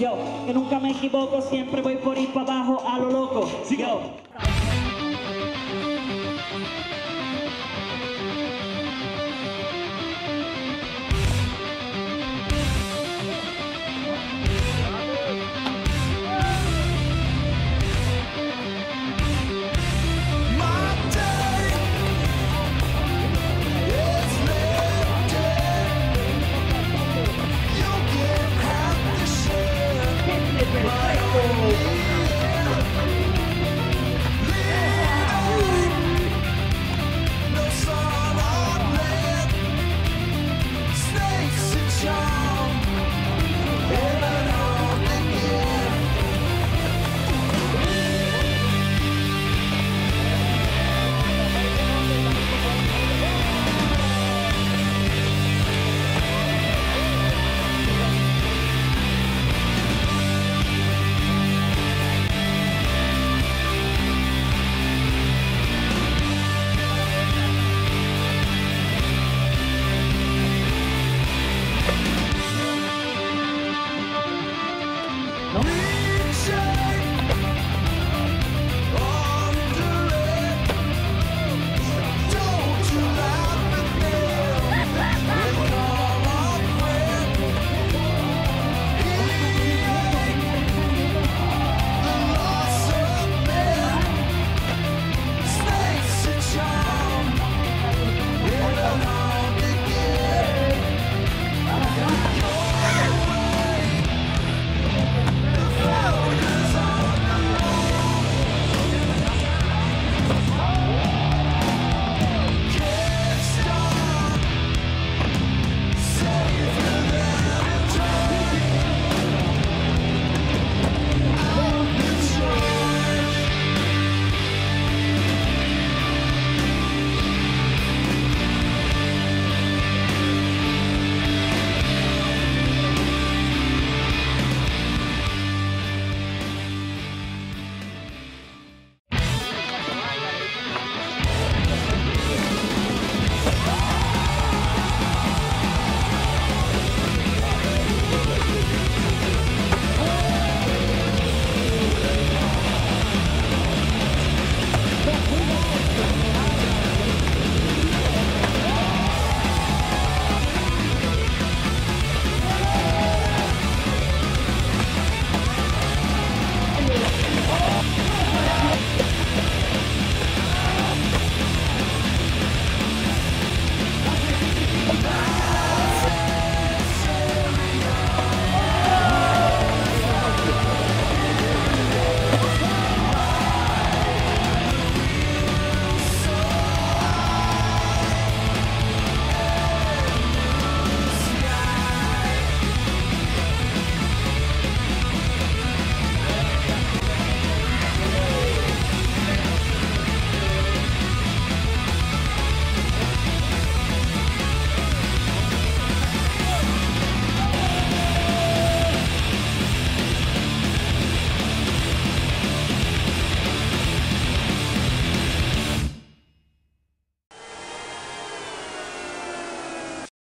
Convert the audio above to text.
Yo, que nunca me equivoco, siempre voy por ir para abajo a lo loco. Yo.